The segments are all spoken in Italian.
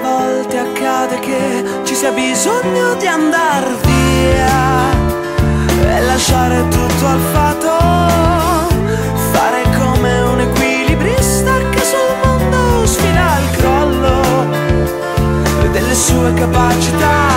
volte accade che ci sia bisogno di andar via e lasciare tutto al fato, fare come un equilibrista che sul mondo sfila il crollo delle sue capacità.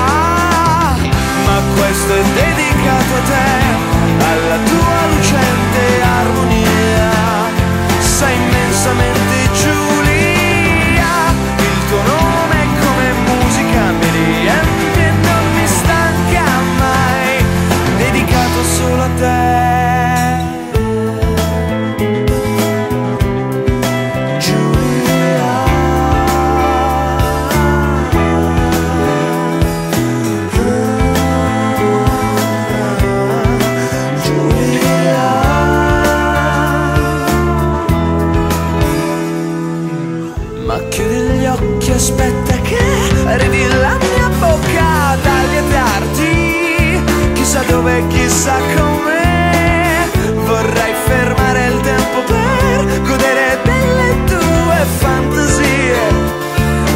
Ma chiudi gli occhi, aspetta che arrivi la mia bocca. Ad allietarti Chissà dove, chissà come. Vorrei fermare il tempo per godere delle tue fantasie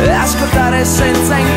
E ascoltare senza interruzioni